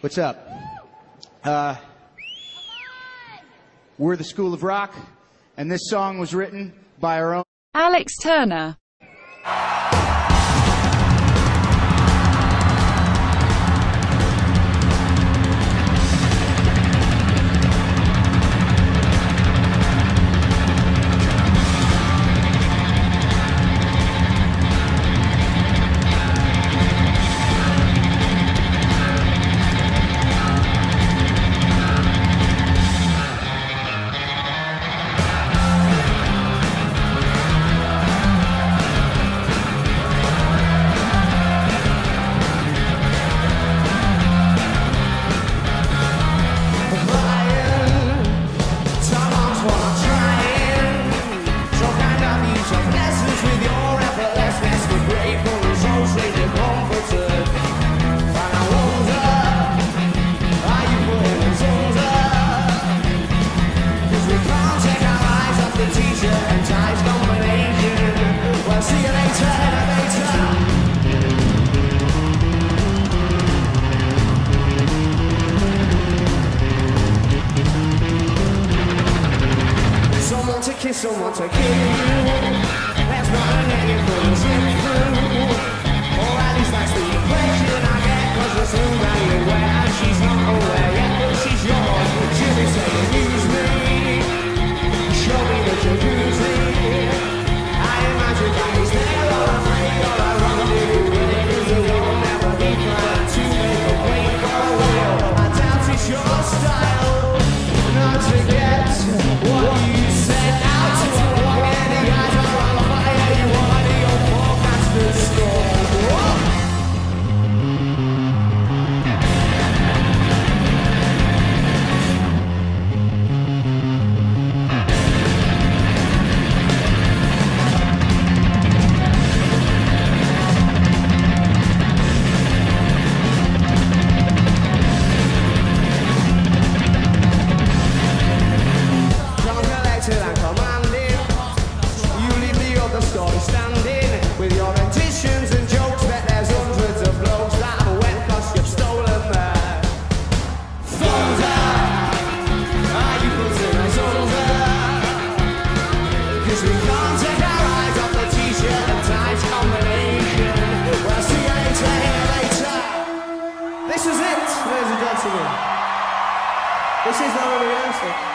What's up? Uh, we're the School of Rock, and this song was written by our own. Alex Turner. Someone to kiss, someone to kill you. That's not a name for the slip through. Or at least that's the impression I get. Cause it's who that you're aware. And she's not aware yet, but she's yours. She'll be saying, use me. Show me that you're using. I imagine that he's there you. It is to make a break or a will. I doubt it's your style. Not to get what This is and gentlemen. This